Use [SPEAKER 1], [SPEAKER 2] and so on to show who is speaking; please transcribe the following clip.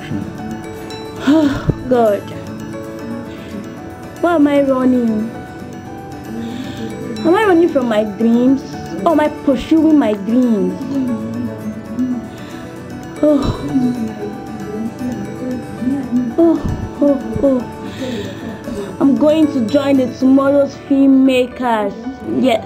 [SPEAKER 1] Oh God. Why am I running? Am I running from my dreams? Or am I pursuing my dreams? Oh, oh. Oh, oh, oh. I'm going to join the tomorrow's filmmakers. Yes.